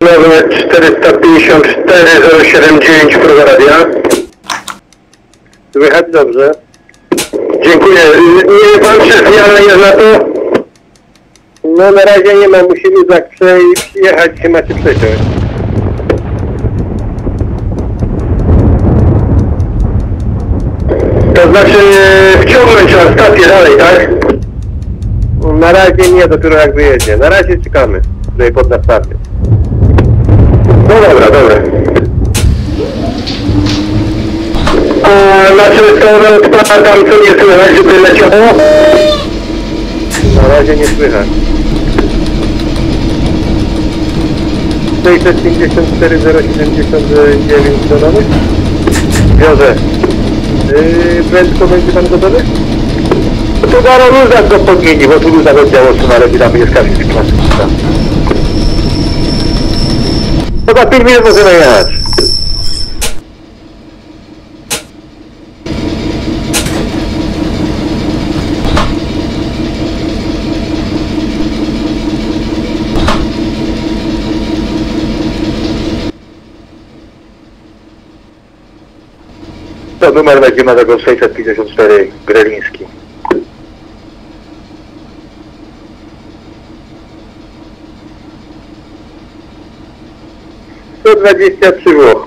Nowy 454 079 Proza Radia. Słychać dobrze. Dziękuję. Nie pan czy zmiana jest na to? No na razie nie ma, musimy tak przyjechać, się macie przeciąć. To znaczy wciągnąć na stację dalej, tak? Na razie nie, dopiero jak wyjedzie. Na razie czekamy, żeby pod na stację. No dobra, dobra. A restaurant pana tam co nie słychać, żeby leciało? Na razie nie słychać. 654 079 dodanych? Wiozę. Yy, prędko będzie pan gotowy? To zaraz Luzak go podmieni, bo tu Luzak oddział ale tam jest każdy klasy. Za 5 minut możemy jechać. To numer będzie ma tego 654 Greliński. To 23 Włoch.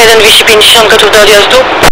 jeden 250 gotów do odjazdu.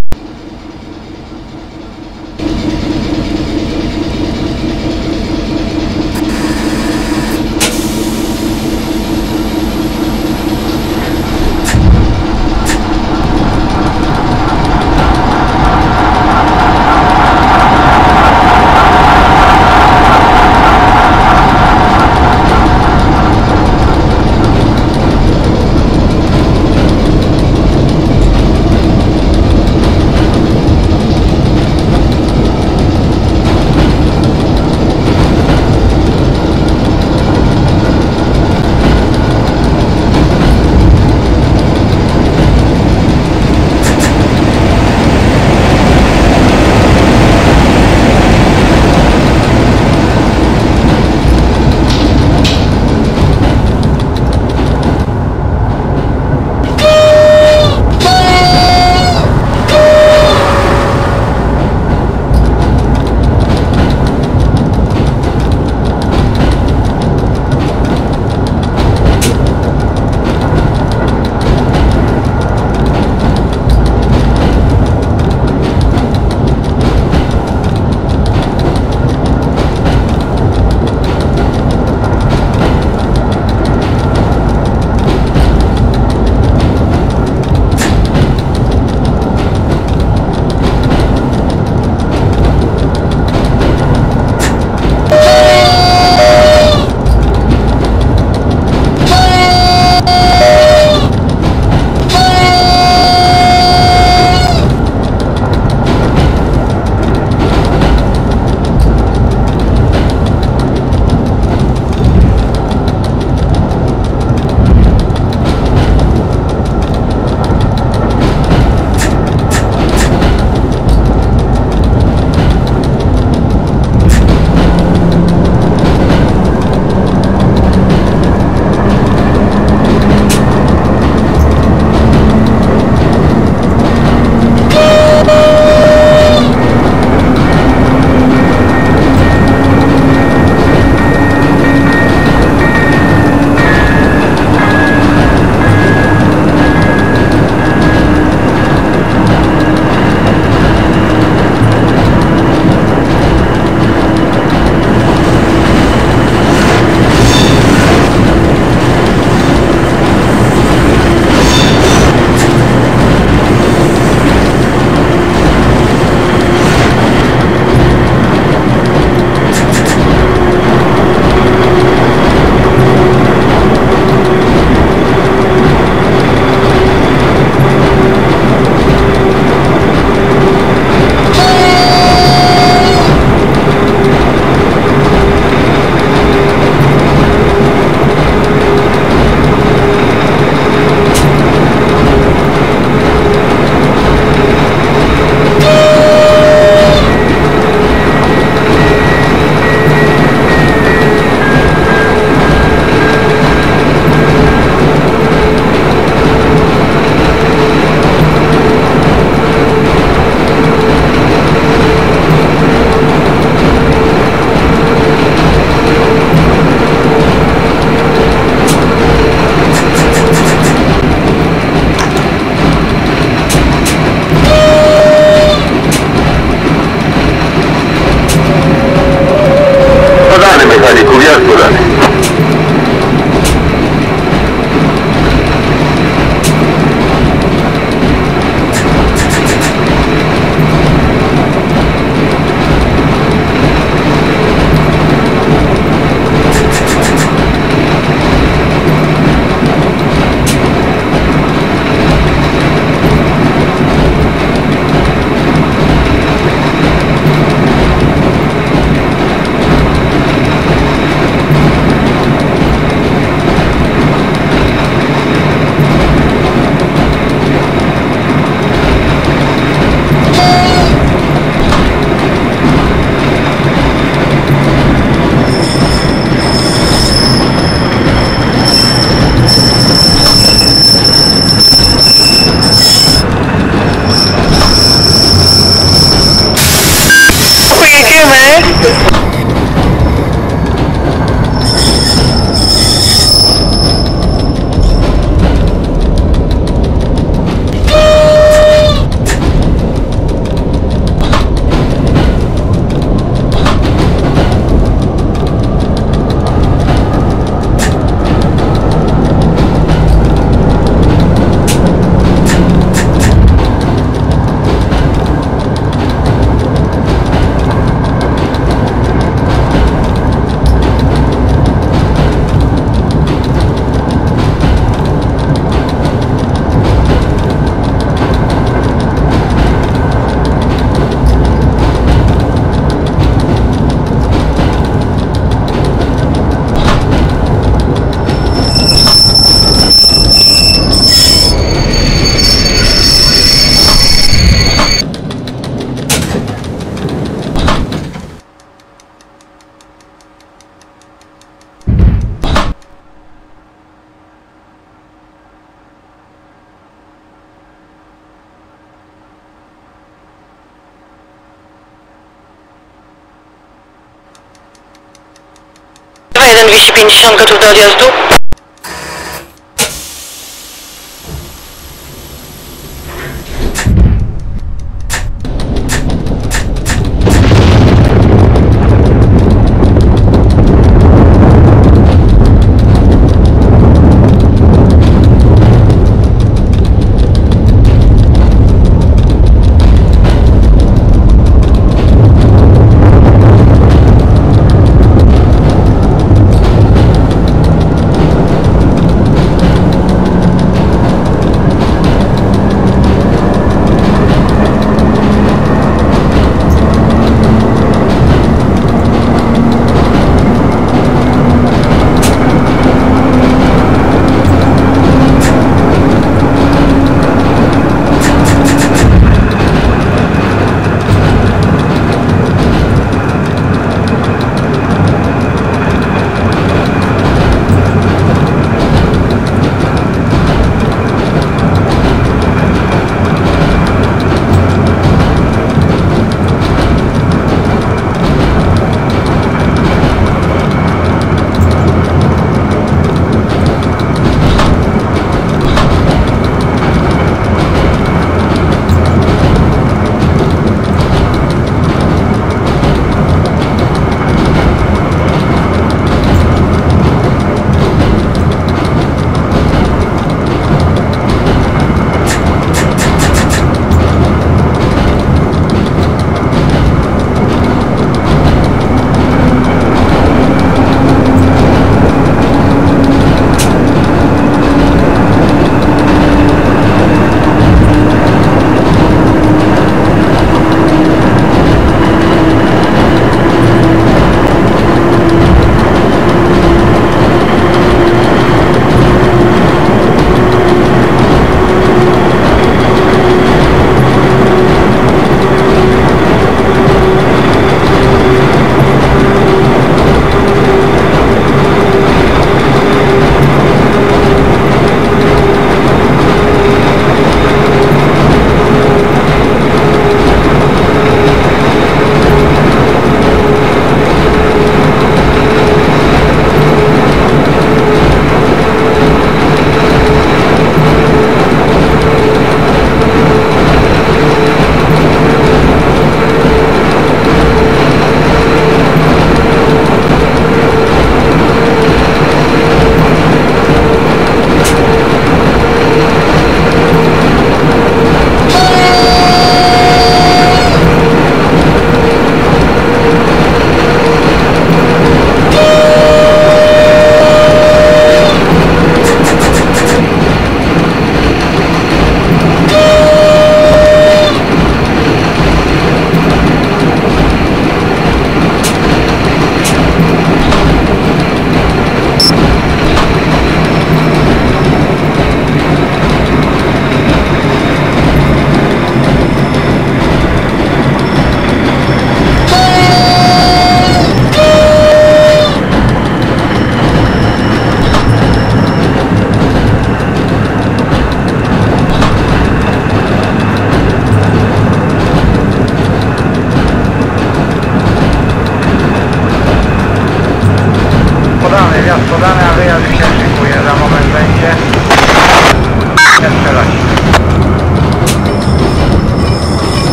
250 gotów do odjazdu.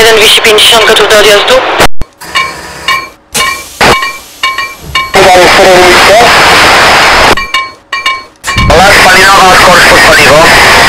1 250 gotów do odjazdu. Podamy sterownictwo. Las spalinowa, skors pod paliwo.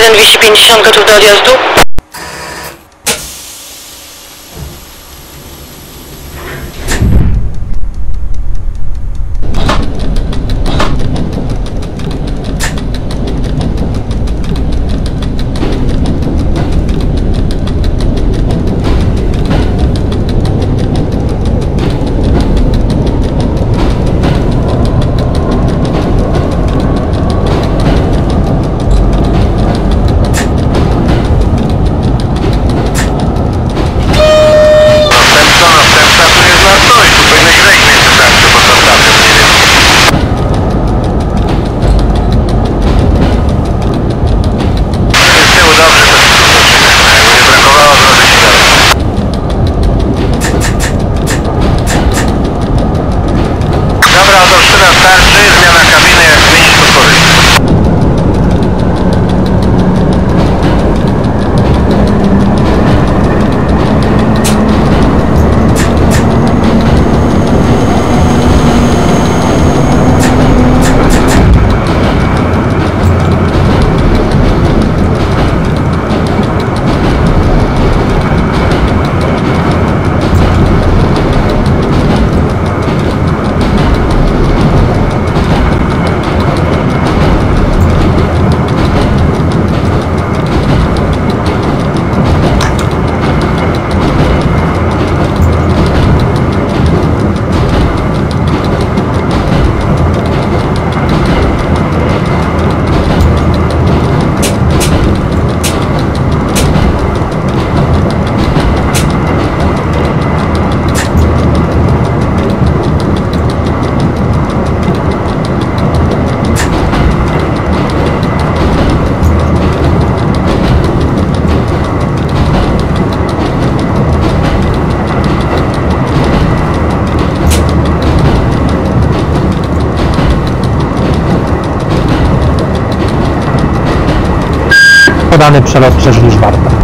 1 250 gotów do odjazdu. Podany przelot przez Liszbarta.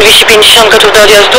250 gotów do odjazdu.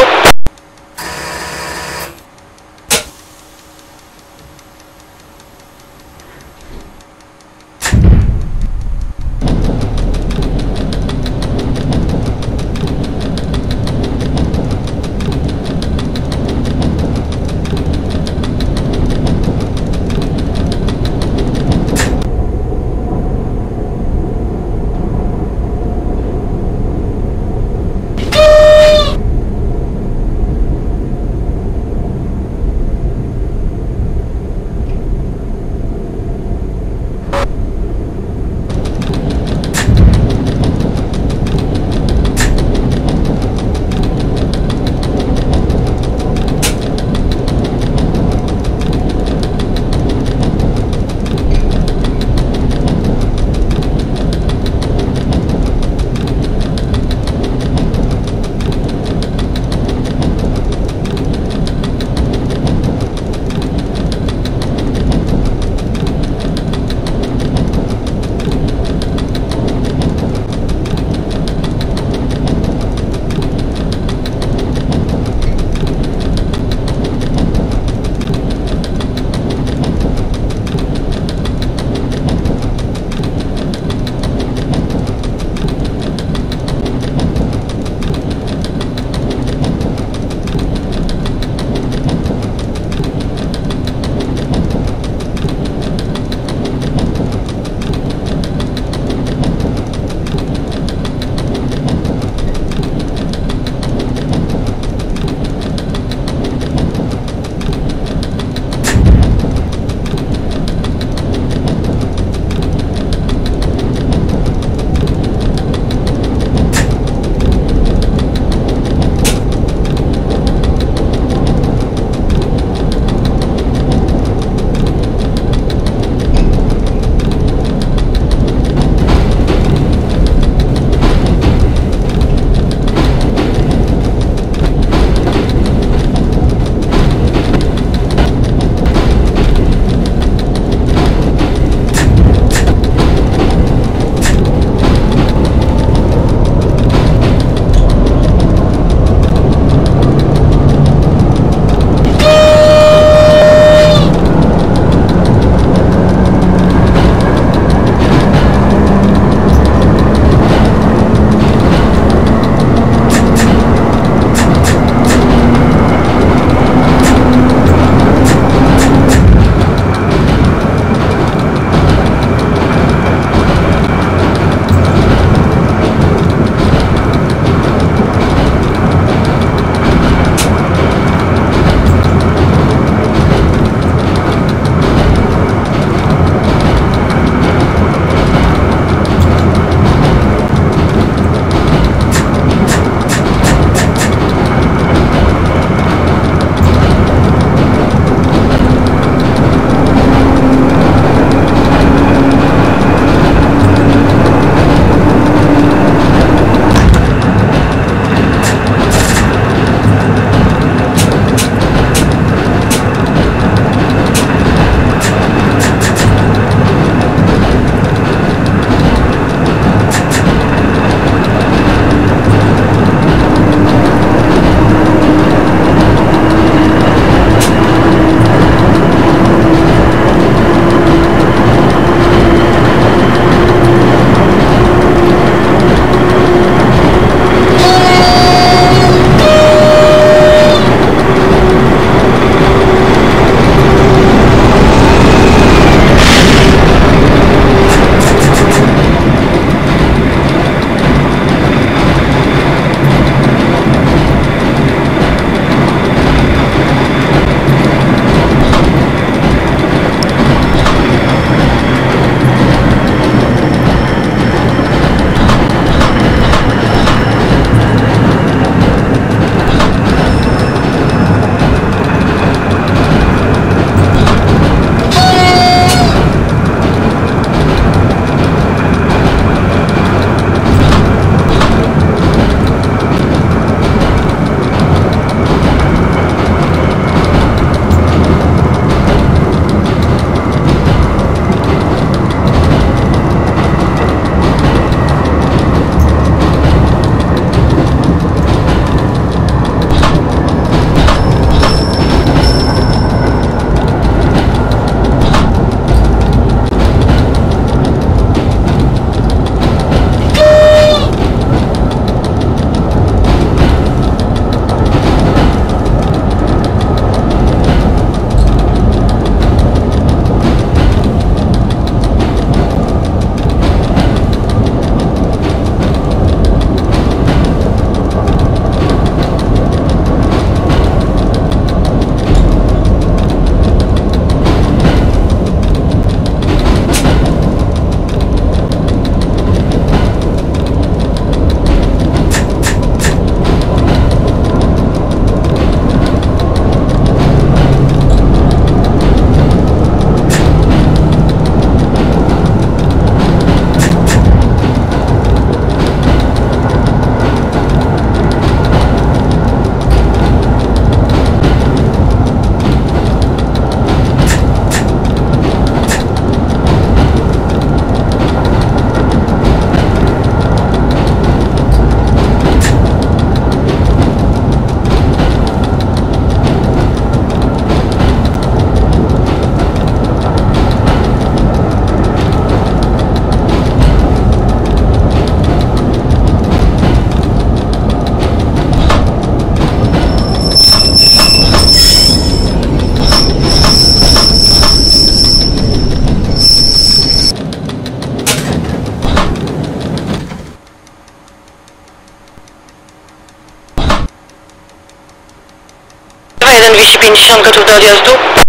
250 gotów do odjazdu.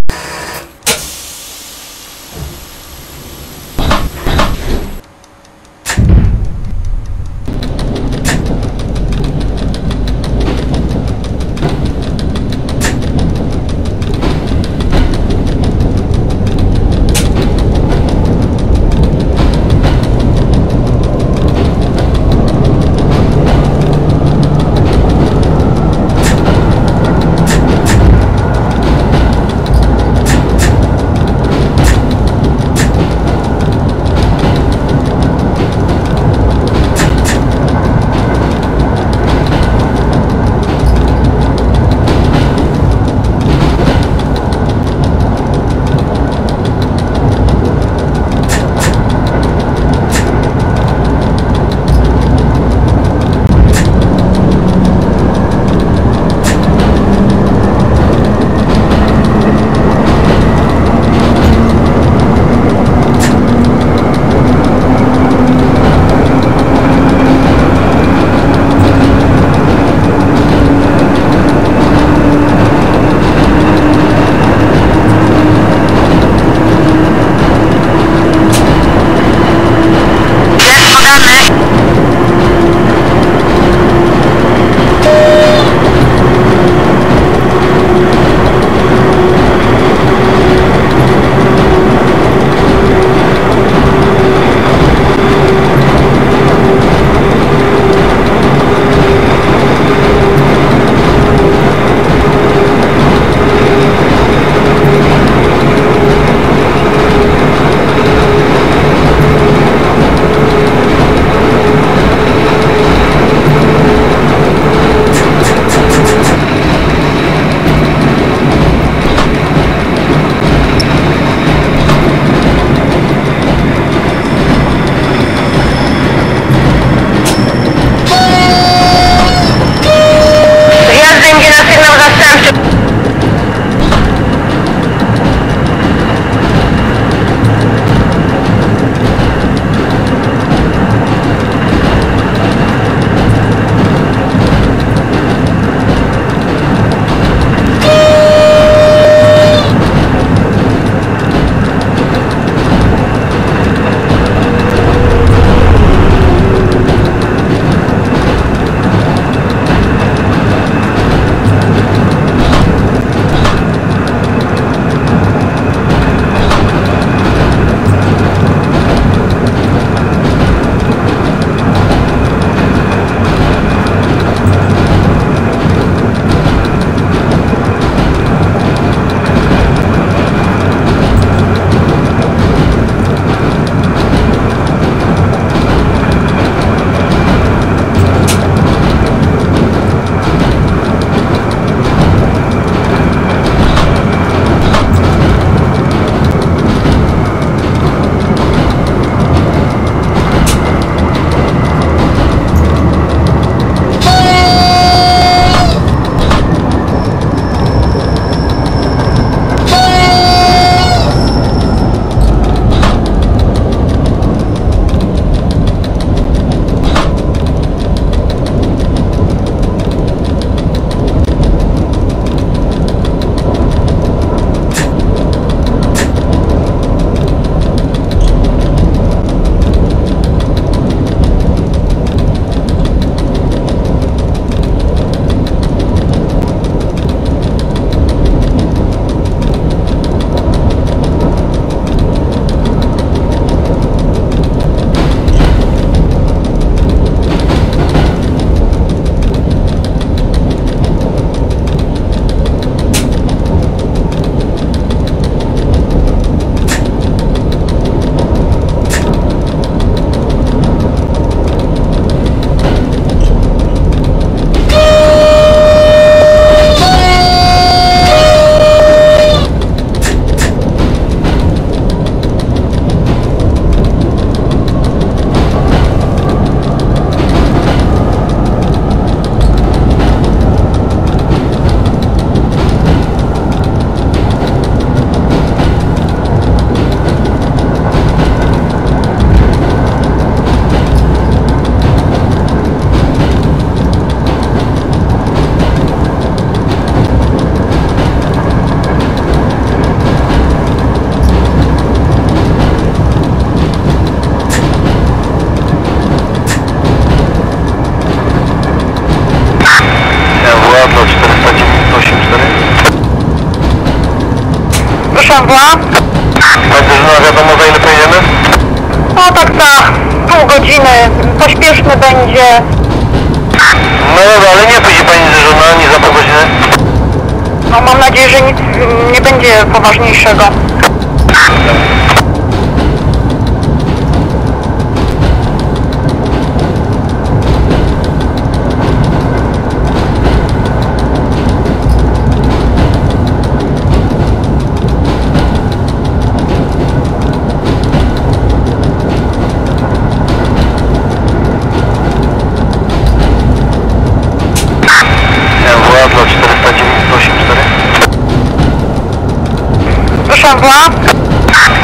Wła.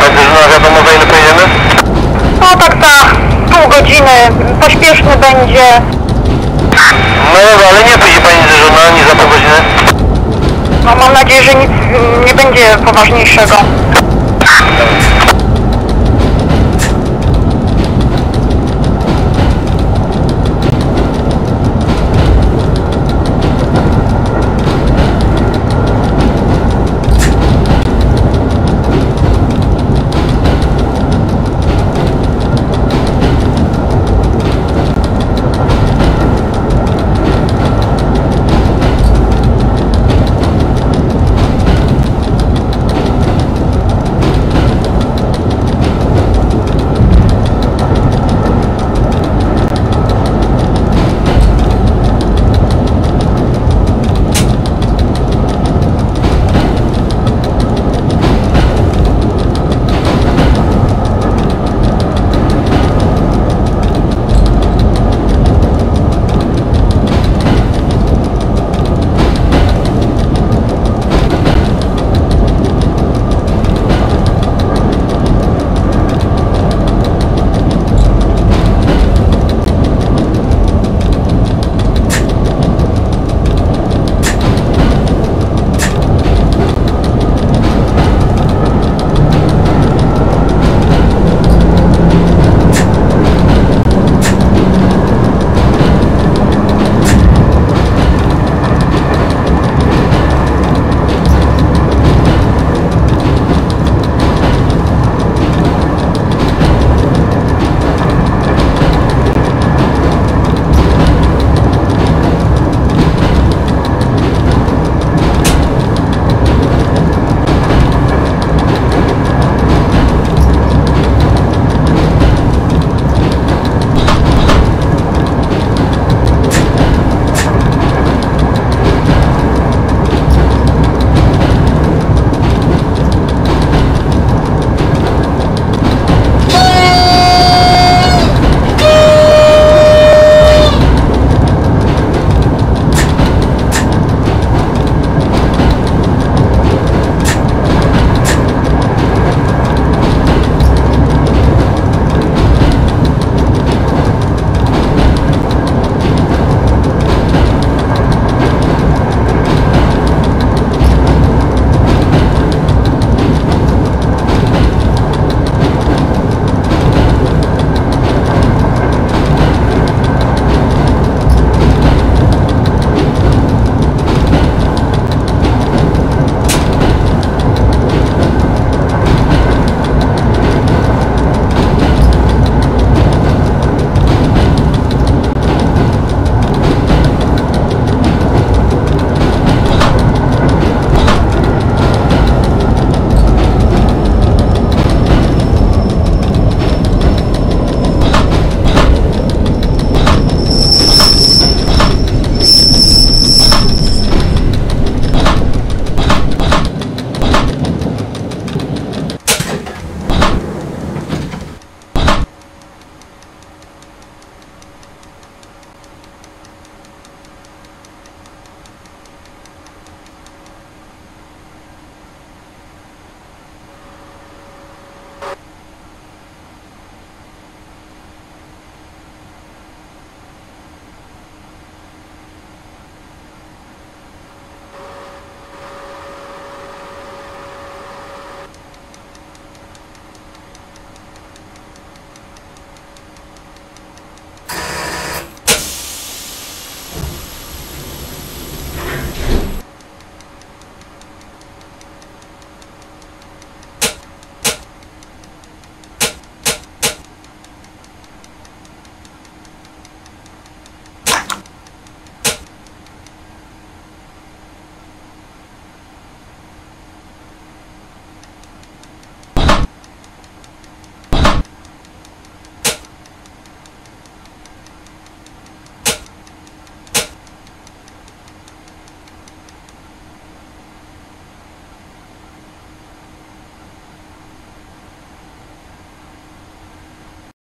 Będzie, że wiadomo za ile pojedziemy? No tak za pół godziny. Pośpieszny będzie. No dobra, ale nie pójdzie pani dyżurna ani za pół godziny. No mam nadzieję, że nic nie będzie poważniejszego.